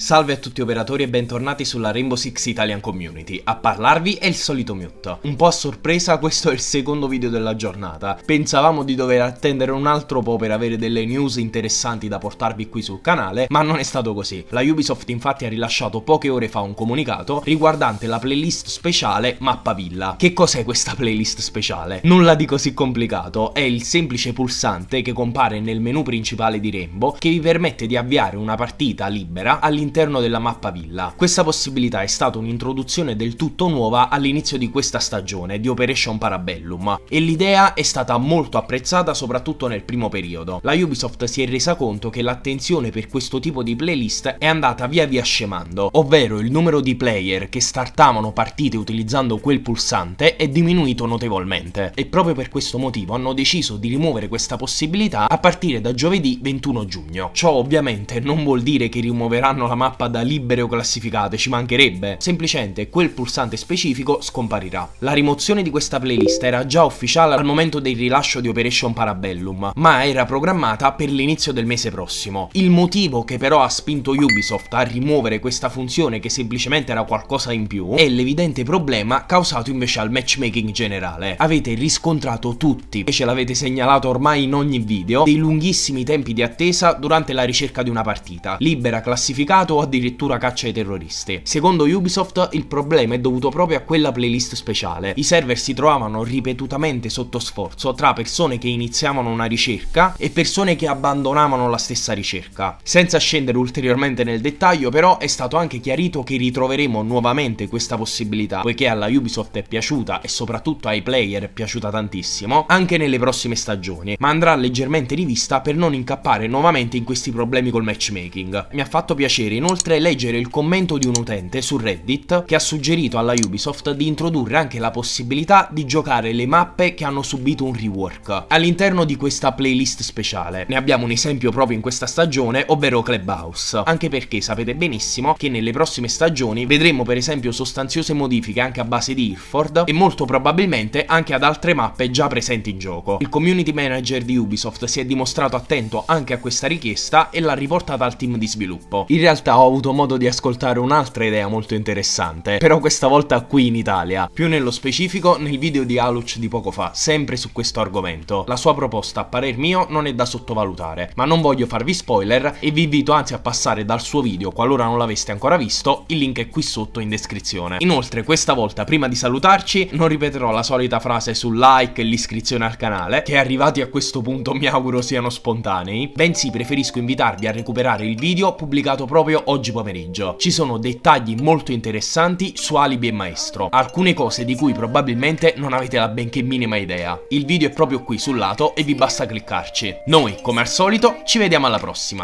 Salve a tutti operatori e bentornati sulla Rainbow Six Italian Community. A parlarvi è il solito Mute. Un po' a sorpresa questo è il secondo video della giornata. Pensavamo di dover attendere un altro po' per avere delle news interessanti da portarvi qui sul canale, ma non è stato così. La Ubisoft infatti ha rilasciato poche ore fa un comunicato riguardante la playlist speciale Mappa Villa. Che cos'è questa playlist speciale? Nulla di così complicato, è il semplice pulsante che compare nel menu principale di Rainbow che vi permette di avviare una partita libera all'interno della mappa villa. Questa possibilità è stata un'introduzione del tutto nuova all'inizio di questa stagione di Operation Parabellum e l'idea è stata molto apprezzata soprattutto nel primo periodo. La Ubisoft si è resa conto che l'attenzione per questo tipo di playlist è andata via via scemando, ovvero il numero di player che startavano partite utilizzando quel pulsante è diminuito notevolmente e proprio per questo motivo hanno deciso di rimuovere questa possibilità a partire da giovedì 21 giugno. Ciò ovviamente non vuol dire che rimuoveranno la mappa da libere o classificate, ci mancherebbe. Semplicemente quel pulsante specifico scomparirà. La rimozione di questa playlist era già ufficiale al momento del rilascio di Operation Parabellum, ma era programmata per l'inizio del mese prossimo. Il motivo che però ha spinto Ubisoft a rimuovere questa funzione che semplicemente era qualcosa in più è l'evidente problema causato invece al matchmaking generale. Avete riscontrato tutti, e ce l'avete segnalato ormai in ogni video, dei lunghissimi tempi di attesa durante la ricerca di una partita, libera, classificato o addirittura caccia ai terroristi. Secondo Ubisoft il problema è dovuto proprio a quella playlist speciale. I server si trovavano ripetutamente sotto sforzo tra persone che iniziavano una ricerca e persone che abbandonavano la stessa ricerca. Senza scendere ulteriormente nel dettaglio però è stato anche chiarito che ritroveremo nuovamente questa possibilità, poiché alla Ubisoft è piaciuta e soprattutto ai player è piaciuta tantissimo, anche nelle prossime stagioni, ma andrà leggermente rivista per non incappare nuovamente in questi problemi col matchmaking. Mi ha fatto piacere inoltre leggere il commento di un utente su Reddit che ha suggerito alla Ubisoft di introdurre anche la possibilità di giocare le mappe che hanno subito un rework all'interno di questa playlist speciale. Ne abbiamo un esempio proprio in questa stagione, ovvero Clubhouse, anche perché sapete benissimo che nelle prossime stagioni vedremo per esempio sostanziose modifiche anche a base di Ilford e molto probabilmente anche ad altre mappe già presenti in gioco. Il community manager di Ubisoft si è dimostrato attento anche a questa richiesta e l'ha riportata al team di sviluppo. In realtà ho avuto modo di ascoltare un'altra idea molto interessante, però questa volta qui in Italia, più nello specifico nel video di Aluch di poco fa, sempre su questo argomento. La sua proposta a parer mio non è da sottovalutare, ma non voglio farvi spoiler e vi invito anzi a passare dal suo video qualora non l'aveste ancora visto, il link è qui sotto in descrizione. Inoltre questa volta prima di salutarci non ripeterò la solita frase sul like e l'iscrizione al canale, che arrivati a questo punto mi auguro siano spontanei, bensì preferisco invitarvi a recuperare il video pubblicato proprio oggi pomeriggio. Ci sono dettagli molto interessanti su Alibi e Maestro, alcune cose di cui probabilmente non avete la benché minima idea. Il video è proprio qui sul lato e vi basta cliccarci. Noi, come al solito, ci vediamo alla prossima.